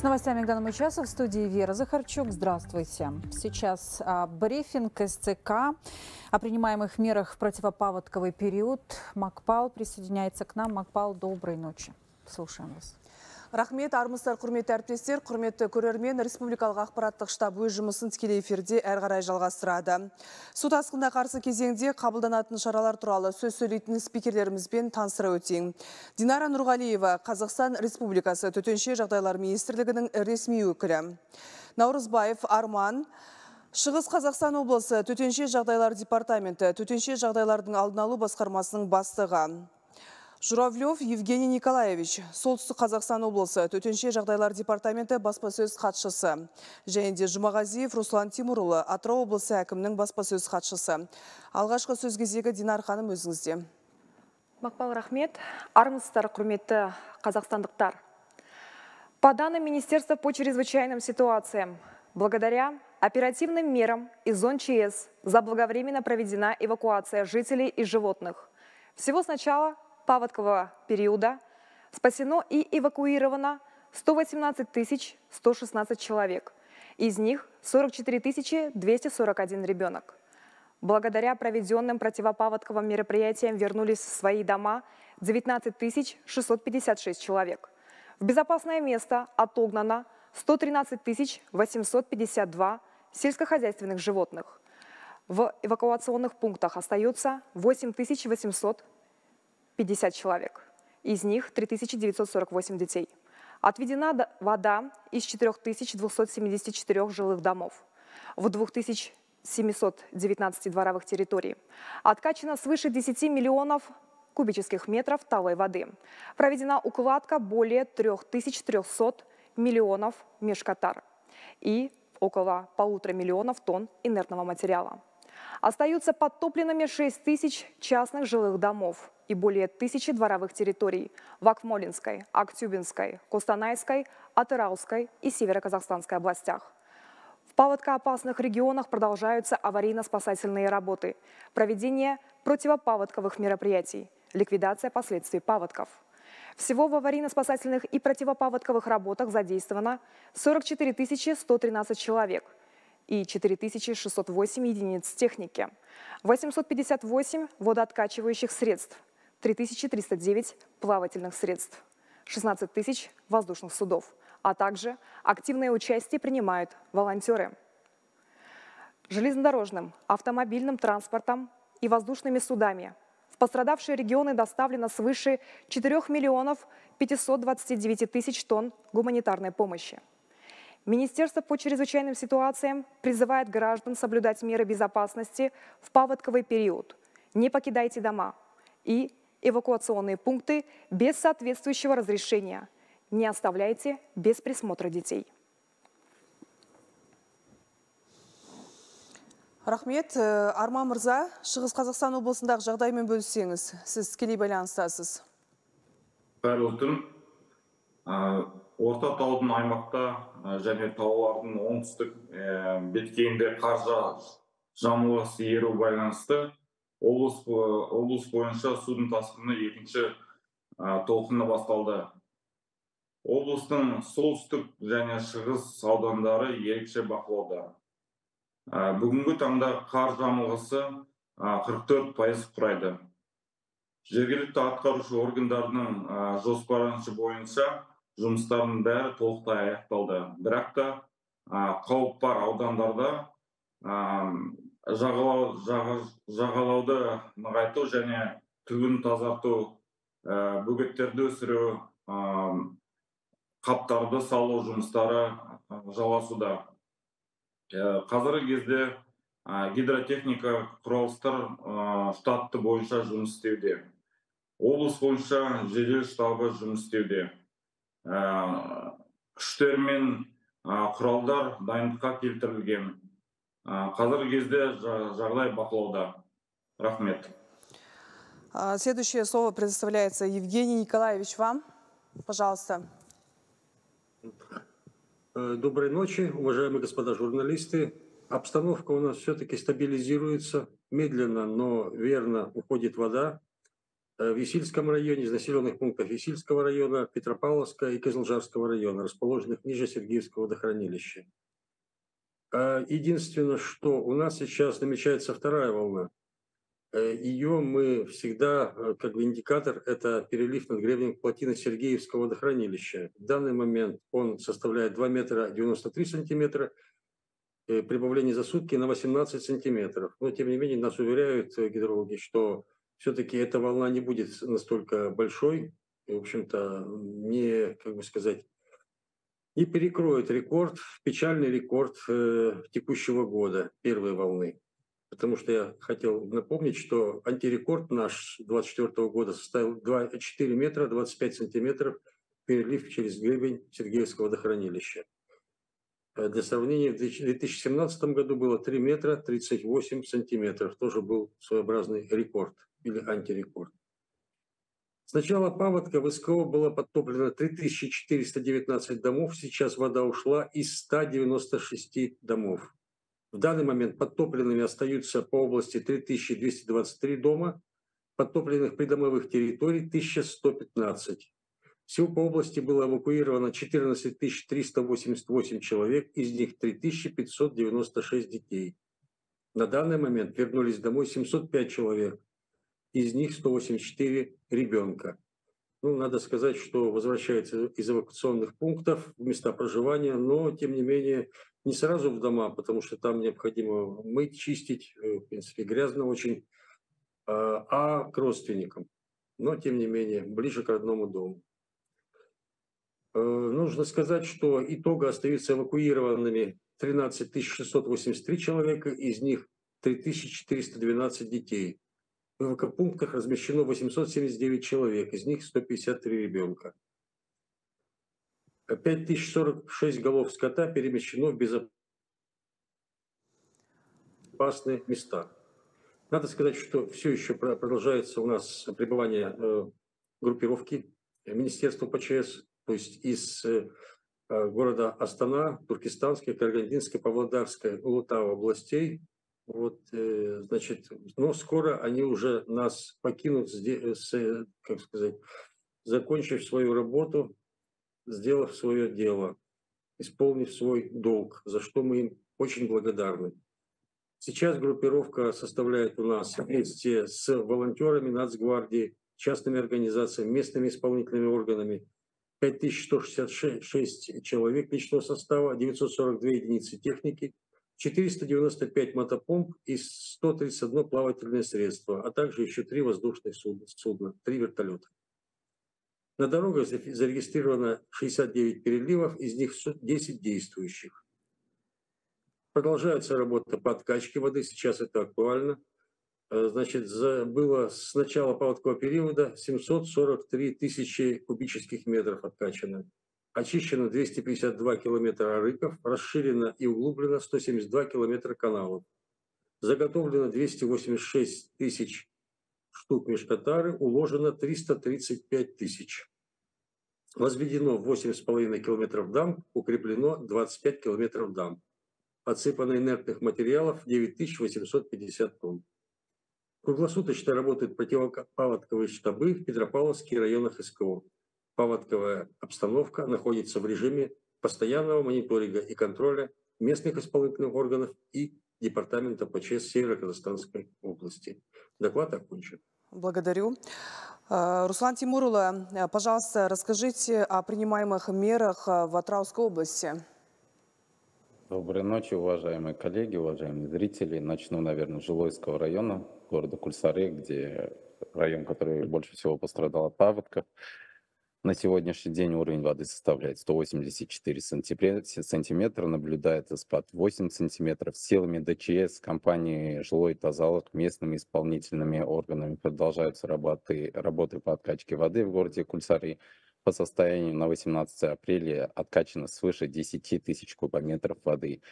С новостями к данному часу в студии Вера Захарчук. Здравствуйте. Сейчас а, брифинг СЦК о принимаемых мерах в противопаводковый период. Макпал присоединяется к нам. Макпал, доброй ночи. Слушаем вас. Рахмет армысыздар құрметті әріптестер. Құрметті көрермен республикалық ақпараттық штаб өз жұмысын тікелей эфирде әрі қарай жалғастырады. Су тасқынына қарсы кезеңде қабылданатын шаралар туралы сөз сөйлейтін спикерлерімізбен таныстыра өтейін. Динара нұрғалиева қазақстан республикасы төтенше жағдайлар министрлігінің ресми өкілі. Наурызбаев арман. Шығыс Қазақстан облысы төтенше жағдайлар департаменті төтенше жағдайлардың алдын алу басқармасының бастығы. Журавлев Евгений Николаевич, Солтүстік Қазақстан облысы төтенше жағдайлар департаменті баспасөз хатшысы. Және де Жұмағазиев Руслан Тимурұлы, Атырау облысы әкімнің баспасөз хатшысы. Алғашқы сөз кезегі Динар ханым өзіңізде. Мақпал рахмет. Армысыздар, құрметті қазақстандықтар. По данным Министерства по чрезвычайным ситуациям, благодаря оперативным мерам из зон ЧС заблаговременно проведена эвакуация жителей и животных. Всего с начала паводкового периода спасено и эвакуировано 118 116 человек. Из них 44 241 ребенок. Благодаря проведенным противопаводковым мероприятиям вернулись в свои дома 19 656 человек. В безопасное место отогнано 113 852 сельскохозяйственных животных. В эвакуационных пунктах остается 8 800 50 человек. Из них 3948 детей. Отведена вода из 4274 жилых домов в 2719 дворовых территорий. Откачано свыше 10 миллионов кубических метров талой воды. Проведена укладка более 3300 миллионов межкатар и около полутора миллионов тонн инертного материала. Остаются подтопленными 6 тысяч частных жилых домов и более тысячи дворовых территорий в Акмолинской, Актюбинской, Костанайской, Атырауской и Северо-Казахстанской областях. В паводкоопасных регионах продолжаются аварийно-спасательные работы, проведение противопаводковых мероприятий, ликвидация последствий паводков. Всего в аварийно-спасательных и противопаводковых работах задействовано 44 113 человек и 4608 единиц техники, 858 водооткачивающих средств, 3309 плавательных средств, 16 тысяч воздушных судов, а также активное участие принимают волонтеры. Железнодорожным, автомобильным транспортом и воздушными судами в пострадавшие регионы доставлено свыше 4 миллионов 529 тысяч тонн гуманитарной помощи. Министерство по чрезвычайным ситуациям призывает граждан соблюдать меры безопасности в паводковый период. Не покидайте дома и эвакуационные пункты без соответствующего разрешения. Не оставляйте без присмотра детей. Рахмет. Э, Арман Мырза, Шығыс Қазақстан облысындағы жағдаймен бөліссеңіз, сіз тікелей байланыстасыз. Қайырлы түн. Орта таудың аймақта және таулардың оңтүстік беткейінде қар жамылғысы еру байланысты облыс облыс бойынша судың тасқыны екінші толқыны басталды. Облыстың солтүстік және шығыс аудандары ерекше бақылауда. Бүгінгі таңда қар жамылғысы 44 пайыз құрайды. Жергілікті атқарушы органдардың жоспарынша бойынша жұмыстардың бәрі толықтай аяқталды. Бірақ та қауіп бар аудандарда жағалау, жағалауды нығайту және түбін тазарту ә, бөгеттерді өсіру қаптарды салу жұмыстары жалғасуда. Ә, қазіргі кезде гидротехника құралыстар штатты бойынша жұмыс істеуде. Облыс бойынша жедел штабы жұмыс істеуде. күштер мен құралдар дайындыққа келтірілген қазіргі кезде жағдай бақылауда рахмет следующее слово предоставляется евгений николаевич вам пожалуйста э, Доброй ночи, уважаемые господа журналисты. Обстановка у нас все-таки стабилизируется. Медленно, но верно уходит вода. э, в Есильском районе, из населенных пунктов Есильского района, Петропавловска и Козлжарского района, расположенных ниже Сергеевского водохранилища. А Единственное, что у нас сейчас намечается вторая волна. Э, Ее мы всегда, э, как бы индикатор, это перелив над гребнем плотины Сергеевского водохранилища. В данный момент он составляет 2 метра 93 сантиметра, э, прибавление за сутки на 18 сантиметров. Но, тем не менее, нас уверяют гидрологи, что все-таки эта волна не будет настолько большой, и, в общем-то, не, как бы сказать, не перекроет рекорд, печальный рекорд э, текущего года, первой волны. Потому что я хотел напомнить, что антирекорд наш 2024 года составил 2, 4 метра 25 сантиметров перелив через гребень Сергеевского водохранилища. Э, для сравнения, в 2017 году было 3 метра 38 сантиметров. Тоже был своеобразный рекорд или антирекорд. С начала паводка в СКО было подтоплено 3419 домов, сейчас вода ушла из 196 домов. В данный момент подтопленными остаются по области 3223 дома, подтопленных придомовых территорий 1115. Всего по области было эвакуировано 14 388 человек, из них 3596 детей. На данный момент вернулись домой 705 человек, из них 184 ребенка. Ну, надо сказать, что возвращается из эвакуационных пунктов в места проживания, но, тем не менее, не сразу в дома, потому что там необходимо мыть, чистить, э, в принципе, грязно очень, а, а к родственникам. Но, тем не менее, ближе к родному дому. Э, нужно сказать, что итога остаются эвакуированными 13 683 человека, из них 3412 детей. В эвакопунктах размещено 879 человек, из них 153 ребенка. 5046 голов скота перемещено в безопасные места. Надо сказать, что все еще продолжается у нас пребывание э, группировки Министерства ПЧС, то есть из э, города Астана, Туркестанской, Карагандинской, Павлодарской, Улутава областей вот, э, значит, но скоро они уже нас покинут, как сказать, закончив свою работу, сделав свое дело, исполнив свой долг, за что мы им очень благодарны. Сейчас группировка составляет у нас вместе с волонтерами Нацгвардии, частными организациями, местными исполнительными органами 5166 человек личного состава, 942 единицы техники – 495 мотопомп и 131 плавательное средство, а также еще три воздушных судна, судна три вертолета. На дорогах зарегистрировано 69 переливов, из них 10 действующих. Продолжается работа по откачке воды, сейчас это актуально. Э, значит, было с начала паводкового периода 743 тысячи кубических метров откачано очищено 252 километра рыков, расширено и углублено 172 километра каналов. Заготовлено 286 тысяч штук межкатары, уложено 335 тысяч. Возведено 8,5 километров дам, укреплено 25 километров дам. Отсыпано инертных материалов 9850 тонн. Круглосуточно работают противопаводковые штабы в Петропавловске и районах СКО паводковая обстановка находится в режиме постоянного мониторинга и контроля местных исполнительных органов и Департамента ПЧС Северо-Казахстанской области. Доклад окончен. Благодарю. Э, Руслан Тимурулы, э, пожалуйста, расскажите о принимаемых мерах э, в Атраусской области. Доброй ночи, уважаемые коллеги, уважаемые зрители. Начну, наверное, с Жилойского района, города Кульсары, где район, который больше всего пострадал от паводков. На сегодняшний день уровень воды составляет 184 сантиметра, наблюдается спад 8 сантиметров. Силами ДЧС компании «Жилой тазалок» местными исполнительными органами продолжаются работы, работы по откачке воды в городе Кульсары. По состоянию на 18 апреля откачано свыше 10 тысяч кубометров воды.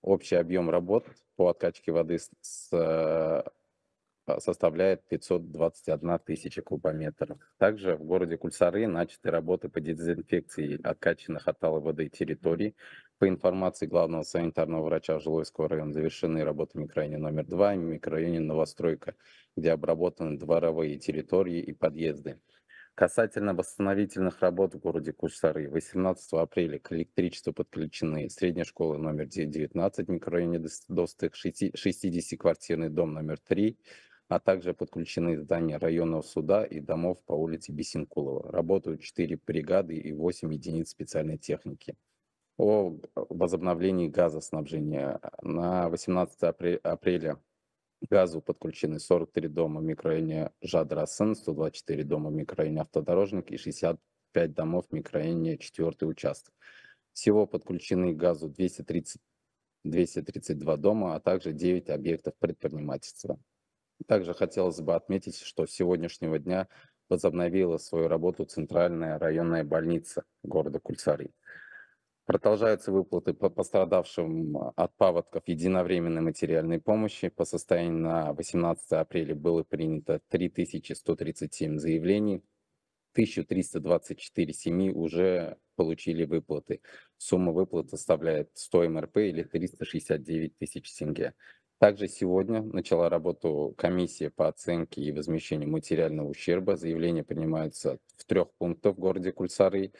Общий объем работ по откачке воды с составляет 521 тысяча кубометров. Также в городе Кульсары начаты работы по дезинфекции откачанных от талой воды территорий. По информации главного санитарного врача Жилойского района завершены работы в микрорайоне номер 2 и микрорайоне Новостройка, где обработаны дворовые территории и подъезды. Касательно восстановительных работ в городе Кушсары, 18 апреля к электричеству подключены средняя школа номер 19 в микрорайоне Достык, 60-квартирный дом номер 3, а также подключены здания районного суда и домов по улице Бесенкулова. Работают 4 бригады и 8 единиц специальной техники. О возобновлении газоснабжения на 18 апреля газу подключены 43 дома в микрорайоне Жадрасын, 124 дома в микрорайоне Автодорожник и 65 домов в микрорайоне 4 участок. Всего подключены к газу 230, 232 дома, а также 9 объектов предпринимательства. Также хотелось бы отметить, что с сегодняшнего дня возобновила свою работу Центральная районная больница города Кульсари. Продолжаются выплаты по пострадавшим а, от паводков единовременной материальной помощи. По состоянию на 18 апреля было принято 3137 заявлений. 1324 семьи уже получили выплаты. Сумма выплат составляет 100 МРП или 369 тысяч тенге. Также сегодня начала работу комиссия по оценке и возмещению материального ущерба. Заявления принимаются в трех пунктах в городе Кульсары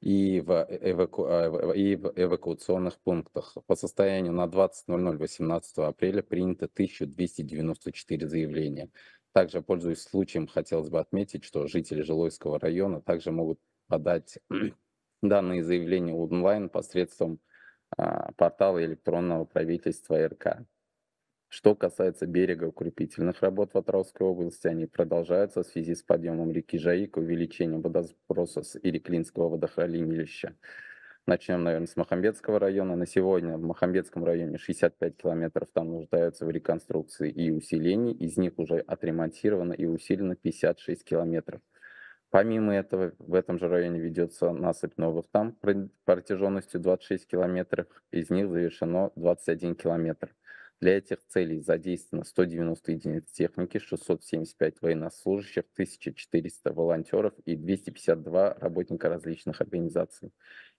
и в, эваку... А, и в эвакуационных пунктах. По состоянию на 20.00 18 апреля принято 1294 заявления. Также, пользуясь случаем, хотелось бы отметить, что жители Жилойского района также могут подать данные заявления онлайн посредством а, портала электронного правительства РК. Что касается берега укрепительных работ в Атравской области, они продолжаются в связи с подъемом реки Жаик, увеличением водосброса с Иреклинского водохранилища. Начнем, наверное, с Махамбетского района. На сегодня в Махамбетском районе 65 километров там нуждаются в реконструкции и усилении. Из них уже отремонтировано и усилено 56 километров. Помимо этого, в этом же районе ведется насыпь новых там протяженностью 26 километров. Из них завершено 21 километр. Для этих целей задействовано 190 единиц техники, 675 военнослужащих, 1400 волонтеров и 252 работника различных организаций.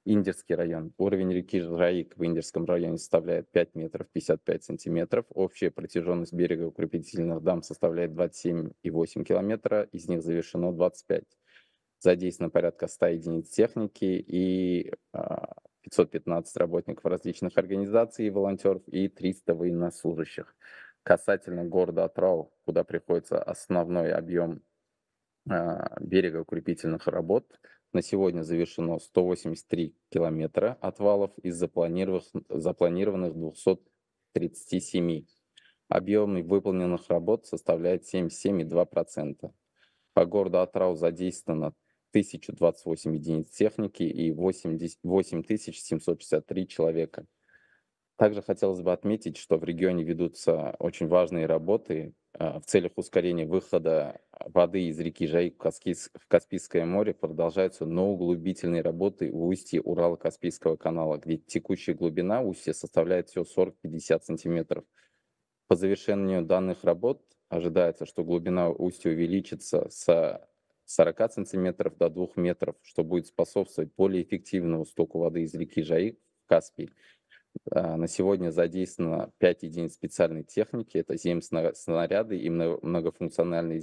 Индерский район. Уровень реки Жраик в Индерском районе составляет 5 метров 55 сантиметров. Общая протяженность берега укрепительных дам составляет 27,8 километра, из них завершено 25. Задействовано порядка 100 единиц техники и а, 515 работников различных организаций и волонтеров и 300 военнослужащих. Касательно города Атрау, куда приходится основной объем а, берега укрепительных работ, на сегодня завершено 183 километра отвалов из запланированных, запланированных 237. Объем выполненных работ составляет 77,2%. По городу Атрау задействовано 1028 единиц техники и 8763 человека. Также хотелось бы отметить, что в регионе ведутся очень важные работы а, в целях ускорения выхода воды из реки Жайк в Каспийское море продолжаются углубительные работы в устье Урала-Каспийского канала, где текущая глубина устья составляет всего 40-50 сантиметров. По завершению данных работ ожидается, что глубина устья увеличится с 40 сантиметров до 2 метров, что будет способствовать более эффективному стоку воды из реки Жаик в Каспий. А, на сегодня задействовано 5 единиц специальной техники, это снаряды и многофункциональные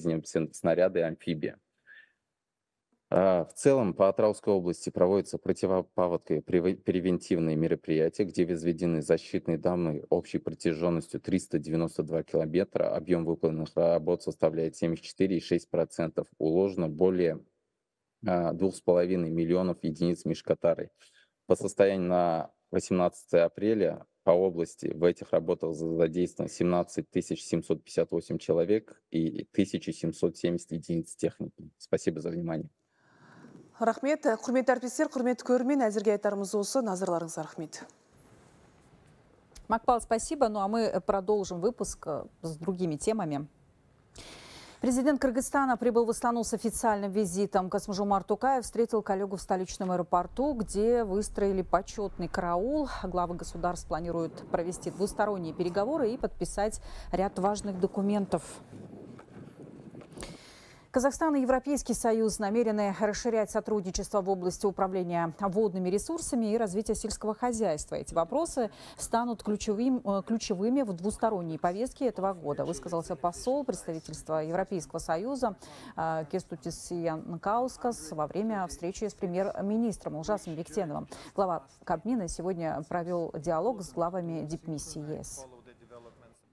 снаряды амфибия. А, в целом по Атраусской области проводятся противопаводковые превентивные мероприятия, где возведены защитные дамы общей протяженностью 392 километра. Объем выполненных работ составляет 74,6%. Уложено более 2,5 а, миллионов единиц мешкатары. По состоянию на 18 апреля по области в этих работах задействовано 17 758 человек и 1770 единиц техники. Спасибо за внимание рахмет құрметті әріптестер құрметті көрермен әзірге айтарымыз осы назарларыңызға рахмет макпал спасибо ну а мы продолжим выпуск э, с другими темами Президент Кыргызстана прибыл в Астану с официальным визитом. Касмжумар Тукаев встретил коллегу в столичном аэропорту, где выстроили почетный караул. Главы государств планируют провести двусторонние переговоры и подписать ряд важных документов. Казахстан и Европейский Союз намерены расширять сотрудничество в области управления водными ресурсами и развития сельского хозяйства. Эти вопросы станут ключевым, э, ключевыми в двусторонней повестке этого года, высказался посол представительства Европейского Союза э, Кестутис Янкаускас во время встречи с премьер-министром Ужасом Бектеновым. Глава Кабмина сегодня провел диалог с главами дипмиссии ЕС.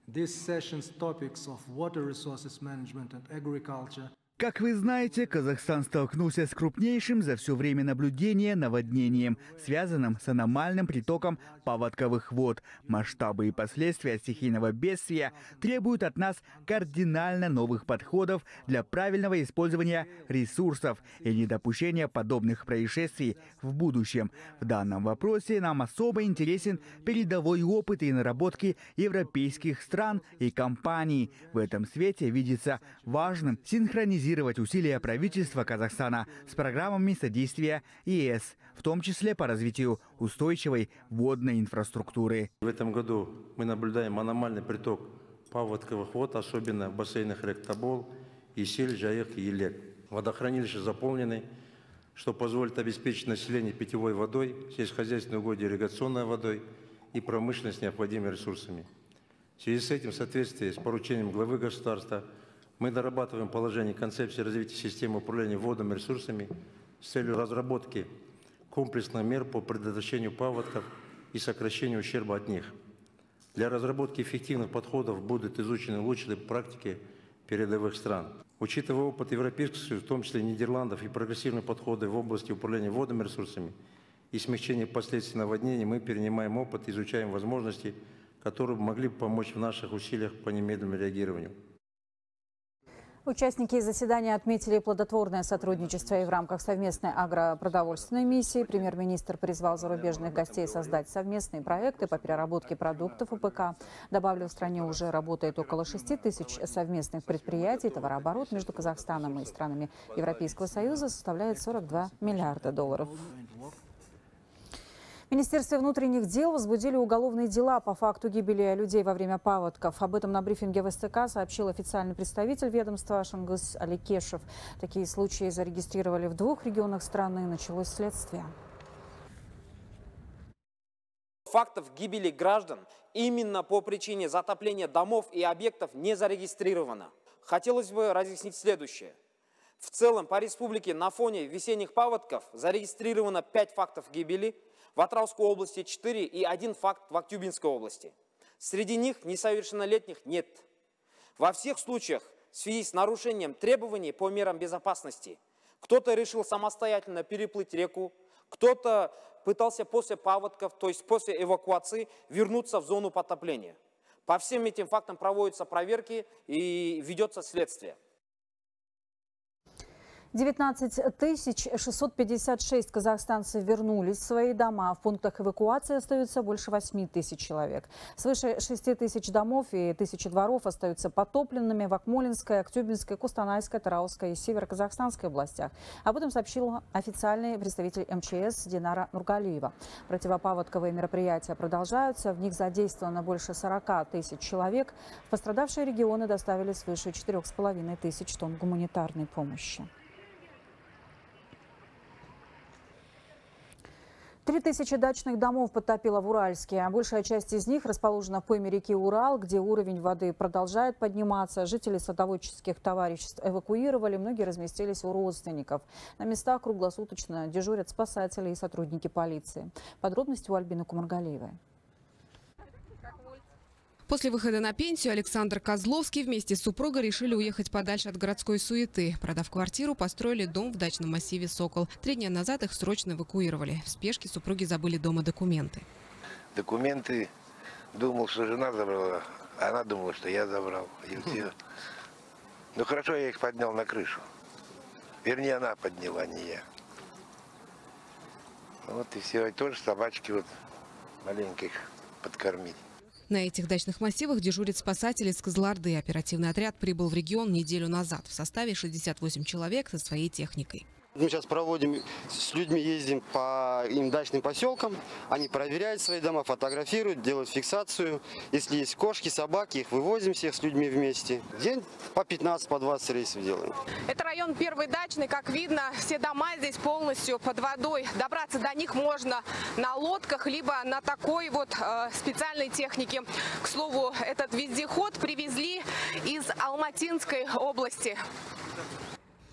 This session's topics of water resources management and agriculture как вы знаете, Казахстан столкнулся с крупнейшим за все время наблюдения наводнением, связанным с аномальным притоком паводковых вод. Масштабы и последствия стихийного бедствия требуют от нас кардинально новых подходов для правильного использования ресурсов и недопущения подобных происшествий в будущем. В данном вопросе нам особо интересен передовой опыт и наработки европейских стран и компаний. В этом свете видится важным синхронизировать синхронизировать усилия правительства Казахстана с программами содействия ЕС, в том числе по развитию устойчивой водной инфраструктуры. В этом году мы наблюдаем аномальный приток паводковых вод, особенно в бассейнах рек Табол, Исель, Жаек и Елек. Водохранилища заполнены, что позволит обеспечить население питьевой водой, сельскохозяйственной угодья ирригационной водой и промышленность необходимыми ресурсами. В связи с этим, в соответствии с поручением главы государства, мы дорабатываем положение концепции развития системы управления водными ресурсами с целью разработки комплексных мер по предотвращению паводков и сокращению ущерба от них. Для разработки эффективных подходов будут изучены лучшие практики передовых стран. Учитывая опыт Европейского Союза, в том числе Нидерландов, и прогрессивные подходы в области управления водными ресурсами и смягчения последствий наводнений, мы перенимаем опыт изучаем возможности, которые могли бы помочь в наших усилиях по немедленному реагированию. Участники заседания отметили плодотворное сотрудничество и в рамках совместной агропродовольственной миссии. Премьер-министр призвал зарубежных гостей создать совместные проекты по переработке продуктов УПК. Добавлю, в стране уже работает около 6 тысяч совместных предприятий. Товарооборот между Казахстаном и странами Европейского Союза составляет 42 миллиарда долларов. В Министерстве внутренних дел возбудили уголовные дела по факту гибели людей во время паводков. Об этом на брифинге в СТК сообщил официальный представитель ведомства Шангыс Аликешев. Такие случаи зарегистрировали в двух регионах страны. Началось следствие. Фактов гибели граждан именно по причине затопления домов и объектов не зарегистрировано. Хотелось бы разъяснить следующее. В целом по республике на фоне весенних паводков зарегистрировано 5 фактов гибели – в Атравской области 4 и один факт в Актюбинской области. Среди них несовершеннолетних нет. Во всех случаях в связи с нарушением требований по мерам безопасности кто-то решил самостоятельно переплыть реку, кто-то пытался после паводков, то есть после эвакуации, вернуться в зону потопления. По всем этим фактам проводятся проверки и ведется следствие. 19 656 казахстанцев вернулись в свои дома. В пунктах эвакуации остаются больше 8 тысяч человек. Свыше 6 тысяч домов и тысячи дворов остаются потопленными в Акмолинской, Актюбинской, Кустанайской, Тараусской и Северо-Казахстанской областях. Об этом сообщил официальный представитель МЧС Динара Нургалиева. Противопаводковые мероприятия продолжаются. В них задействовано больше 40 тысяч человек. В пострадавшие регионы доставили свыше 4,5 тысяч тонн гуманитарной помощи. Три тысячи дачных домов подтопило в Уральске. Большая часть из них расположена в пойме реки Урал, где уровень воды продолжает подниматься. Жители садоводческих товариществ эвакуировали, многие разместились у родственников. На местах круглосуточно дежурят спасатели и сотрудники полиции. Подробности у Альбины Кумаргалиевой. После выхода на пенсию Александр Козловский вместе с супругой решили уехать подальше от городской суеты. Продав квартиру, построили дом в дачном массиве «Сокол». Три дня назад их срочно эвакуировали. В спешке супруги забыли дома документы. Документы, думал, что жена забрала, она думала, что я забрал. Ну хорошо, я их поднял на крышу. Вернее, она подняла, а не я. Вот и все. И тоже собачки вот маленьких подкормить. На этих дачных массивах дежурит спасатель из Козларды. Оперативный отряд прибыл в регион неделю назад в составе 68 человек со своей техникой. Мы сейчас проводим, с людьми ездим по им дачным поселкам, они проверяют свои дома, фотографируют, делают фиксацию. Если есть кошки, собаки, их вывозим всех с людьми вместе. День по 15, по 20 рейсов делаем. Это район Первый дачный, как видно, все дома здесь полностью под водой. Добраться до них можно на лодках, либо на такой вот э, специальной технике. К слову, этот вездеход привезли из Алматинской области.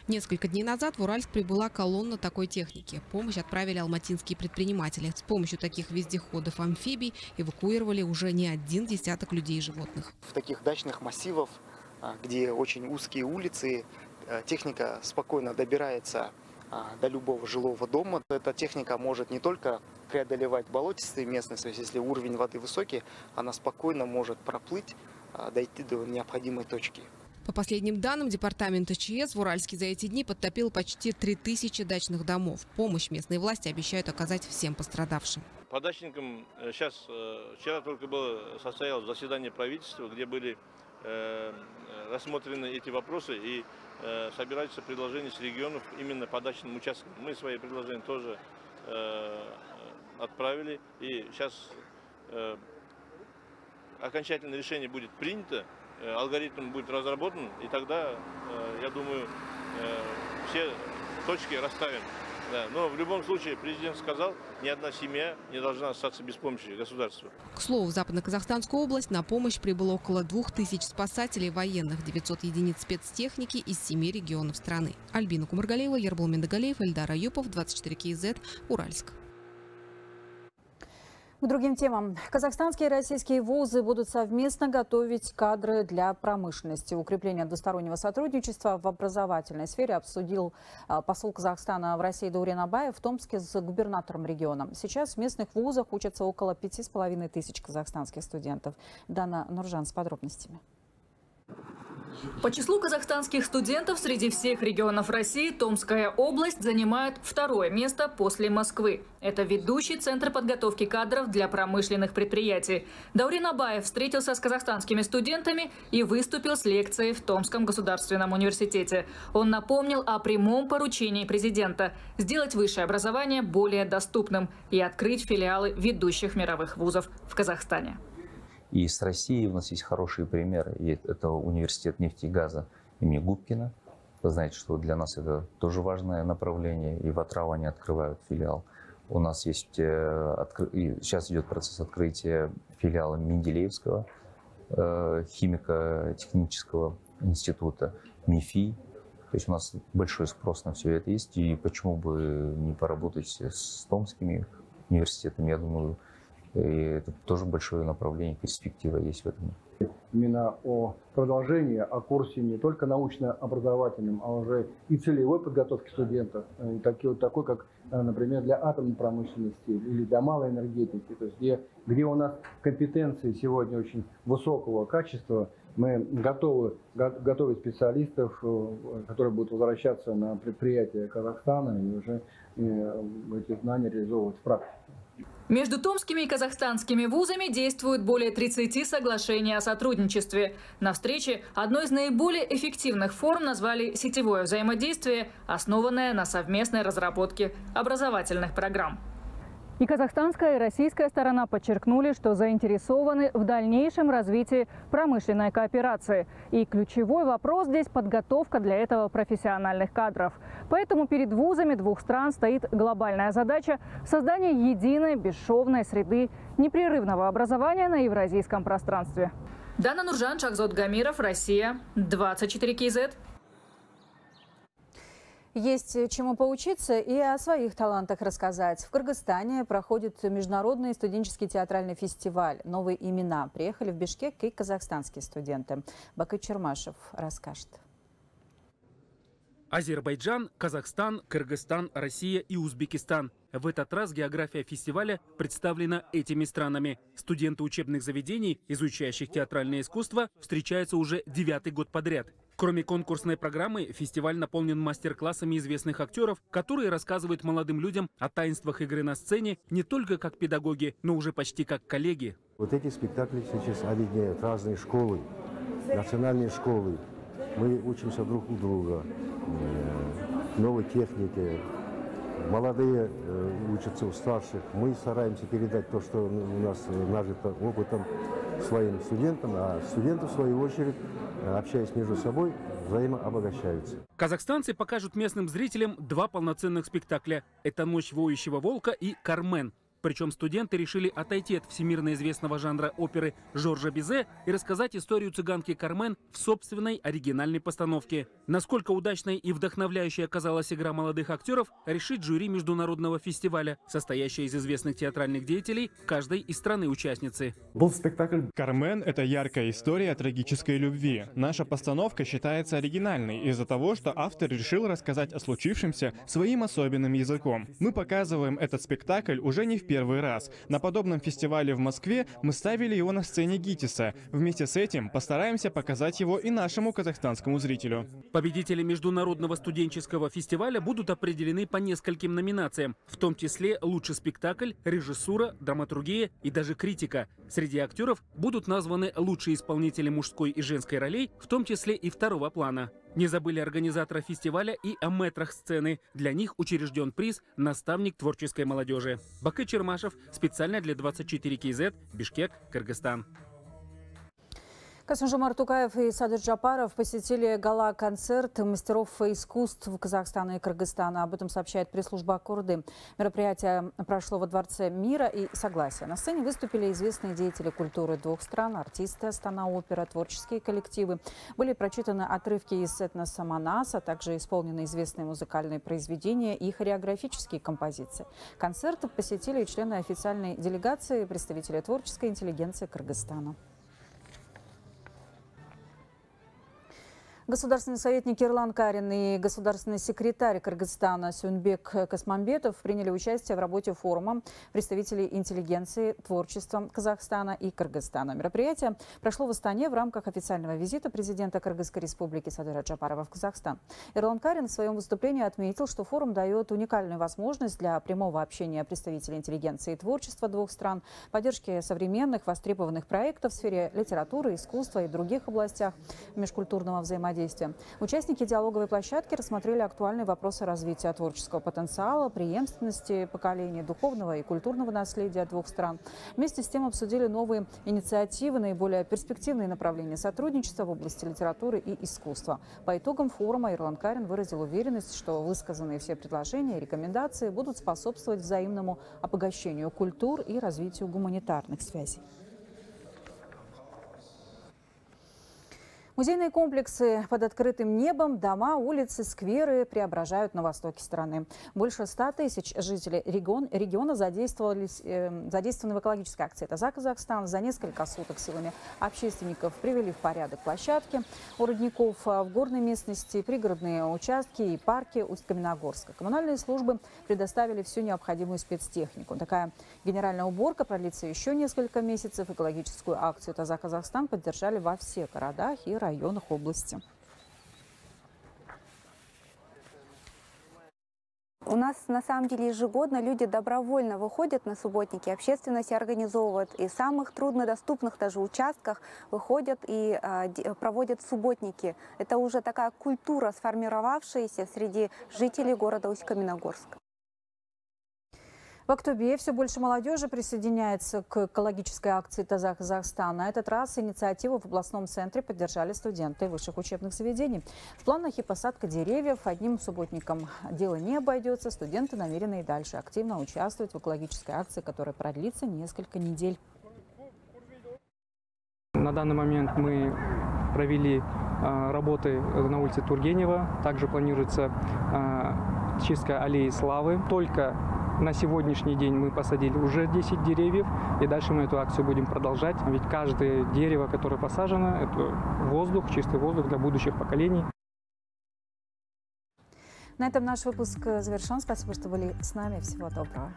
Несколько дней назад в Уральск прибыла колонна такой техники. Помощь отправили алматинские предприниматели. С помощью таких вездеходов амфибий эвакуировали уже не один десяток людей и животных. В таких дачных массивах, а, где очень узкие улицы, э, техника спокойно добирается а, до любого жилого дома. Эта техника может не только преодолевать болотистые местности, то есть если уровень воды высокий, она спокойно может проплыть, а, дойти до необходимой точки. По последним данным Департамента ЧС, в Уральске за эти дни подтопило почти 3000 дачных домов. Помощь местные власти обещают оказать всем пострадавшим. По дачникам сейчас, э, вчера только было, состоялось заседание правительства, где были э, рассмотрены эти вопросы и э, собираются предложения с регионов именно по дачным участкам. Мы свои предложения тоже отправили и сейчас окончательное решение будет принято Э, алгоритм будет разработан, и тогда, э, я думаю, э, все точки расставим. Но в любом случае президент сказал, ни одна семья не должна остаться без помощи государства. К слову, в Западно-Казахстанскую область на помощь прибыло около двух тысяч спасателей военных, 900 единиц спецтехники из семи регионов страны. Альбина Кумаргалеева, Ербол Мендагалеев, Эльдар Аюпов, 24 КИЗ, Уральск. К другим темам. Казахстанские и российские вузы будут совместно готовить кадры для промышленности. Укрепление двустороннего сотрудничества в образовательной сфере обсудил а, посол Казахстана в России Даурен Абаев в Томске с губернатором региона. Сейчас в местных вузах учатся около пяти с половиной тысяч казахстанских студентов. Дана Нуржан с подробностями. По числу казахстанских студентов среди всех регионов России Томская область занимает второе место после Москвы. Это ведущий центр подготовки кадров для промышленных предприятий. Даурин Абаев встретился с казахстанскими студентами и выступил с лекцией в Томском государственном университете. Он напомнил о прямом поручении президента – сделать высшее образование более доступным и открыть филиалы ведущих мировых вузов в Казахстане. И с Россией у нас есть хорошие примеры. И это университет нефти и газа имени Губкина. Вы знаете, что для нас это тоже важное направление. И в Атраву они открывают филиал. У нас есть... Э, сейчас идет процесс открытия филиала Менделеевского э, химико-технического института МИФИ. То есть у нас большой спрос на все это есть. И почему бы не поработать с томскими университетами? Я думаю, и это тоже большое направление, перспектива есть в этом. Именно о продолжении, о курсе не только научно-образовательном, а уже и целевой подготовки студентов, и такие, вот такой, как, э, например, для атомной промышленности или для малой энергетики, то есть где, где у нас компетенции сегодня очень высокого качества, мы готовы готовить специалистов, э, которые будут возвращаться на предприятия Казахстана и уже э, эти знания реализовывать в практике. Между томскими и казахстанскими вузами действуют более 30 соглашений о сотрудничестве. На встрече одной из наиболее эффективных форм назвали сетевое взаимодействие, основанное на совместной разработке образовательных программ. И казахстанская, и российская сторона подчеркнули, что заинтересованы в дальнейшем развитии промышленной кооперации. И ключевой вопрос здесь – подготовка для этого профессиональных кадров. Поэтому перед вузами двух стран стоит глобальная задача – создания единой, бесшовной среды непрерывного образования на евразийском пространстве. Дана Нуржан, Шахзот Гамиров, Россия, 24 КЗ. Есть чему поучиться и о своих талантах рассказать. В Кыргызстане проходит международный студенческий театральный фестиваль «Новые имена». Приехали в Бишкек и казахстанские студенты. Бакы Чермашев расскажет. Азербайджан, Казахстан, Кыргызстан, Россия и Узбекистан. В этот раз география фестиваля представлена этими странами. Студенты учебных заведений, изучающих театральное искусство, встречаются уже девятый год подряд. Кроме конкурсной программы, фестиваль наполнен мастер-классами известных актеров, которые рассказывают молодым людям о таинствах игры на сцене не только как педагоги, но уже почти как коллеги. Вот эти спектакли сейчас объединяют разные школы, национальные школы, мы учимся друг у друга. Новой технике. Молодые э, учатся у старших. Мы стараемся передать то, что у нас нажито опытом своим студентам, а студенты, в свою очередь, э, общаясь между собой, взаимообогащаются. Казахстанцы покажут местным зрителям два полноценных спектакля. Это «Ночь воющего волка» и «Кармен». Причем студенты решили отойти от всемирно известного жанра оперы Жоржа Бизе и рассказать историю цыганки Кармен в собственной оригинальной постановке. Насколько удачной и вдохновляющей оказалась игра молодых актеров, решит жюри международного фестиваля, состоящее из известных театральных деятелей каждой из страны-участницы. Был спектакль «Кармен» — это яркая история о трагической любви. Наша постановка считается оригинальной из-за того, что автор решил рассказать о случившемся своим особенным языком. Мы показываем этот спектакль уже не в первый раз. На подобном фестивале в Москве мы ставили его на сцене ГИТИСа. Вместе с этим постараемся показать его и нашему казахстанскому зрителю. Победители международного студенческого фестиваля будут определены по нескольким номинациям, в том числе лучший спектакль, режиссура, драматургия и даже критика. Среди актеров будут названы лучшие исполнители мужской и женской ролей, в том числе и второго плана. Не забыли организатора фестиваля и о метрах сцены. Для них учрежден приз «Наставник творческой молодежи». Бакы Чермашев специально для 24 КЗ, Бишкек, Кыргызстан. Касым-Жомар Тукаев и Садыр Джапаров посетили гала-концерт мастеров искусств Казахстана и Кыргызстана. Об этом сообщает пресс-служба Курды. Мероприятие прошло во Дворце мира и согласия. На сцене выступили известные деятели культуры двух стран, артисты Астана опера, творческие коллективы. Были прочитаны отрывки из этноса Манас, а также исполнены известные музыкальные произведения и хореографические композиции. Концерт посетили члены официальной делегации, представители творческой интеллигенции Кыргызстана. Государственный советник Ирлан Карин и государственный секретарь Кыргызстана Сюнбек Космамбетов приняли участие в работе форума представителей интеллигенции, творчества Казахстана и Кыргызстана. Мероприятие прошло в Астане в рамках официального визита президента Кыргызской республики Садыра Джапарова в Казахстан. Ирлан Карин в своем выступлении отметил, что форум дает уникальную возможность для прямого общения представителей интеллигенции и творчества двух стран, поддержки современных востребованных проектов в сфере литературы, искусства и других областях межкультурного взаимодействия взаимодействия. Участники диалоговой площадки рассмотрели актуальные вопросы развития творческого потенциала, преемственности поколений, духовного и культурного наследия двух стран. Вместе с тем обсудили новые инициативы, наиболее перспективные направления сотрудничества в области литературы и искусства. По итогам форума Ирлан Карин выразил уверенность, что высказанные все предложения и рекомендации будут способствовать взаимному обогащению культур и развитию гуманитарных связей. Музейные комплексы под открытым небом, дома, улицы, скверы преображают на востоке страны. Больше ста тысяч жителей регион, региона задействовались, э, задействованы в экологической акции. Это за Казахстан за несколько суток силами общественников привели в порядок площадки у родников а в горной местности, пригородные участки и парки Усть-Каменогорска. Коммунальные службы предоставили всю необходимую спецтехнику. Такая генеральная уборка продлится еще несколько месяцев. Экологическую акцию «Таза Казахстан» поддержали во всех городах и районах области. У нас на самом деле ежегодно люди добровольно выходят на субботники, общественность организовывает и самых труднодоступных даже участках выходят и а, проводят субботники. Это уже такая культура, сформировавшаяся среди жителей города Усть-Каменогорска. В Актубе все больше молодежи присоединяется к экологической акции «Таза Казахстан». На этот раз инициативу в областном центре поддержали студенты высших учебных заведений. В планах и посадка деревьев. Одним субботником дело не обойдется. Студенты намерены и дальше активно участвовать в экологической акции, которая продлится несколько недель. На данный момент мы провели а, работы на улице Тургенева. Также планируется а, чистка аллеи Славы. Только на сегодняшний день мы посадили уже 10 деревьев, и дальше мы эту акцию будем продолжать. Ведь каждое дерево, которое посажено, это воздух, чистый воздух для будущих поколений. На этом наш выпуск завершен. Спасибо, что были с нами. Всего доброго.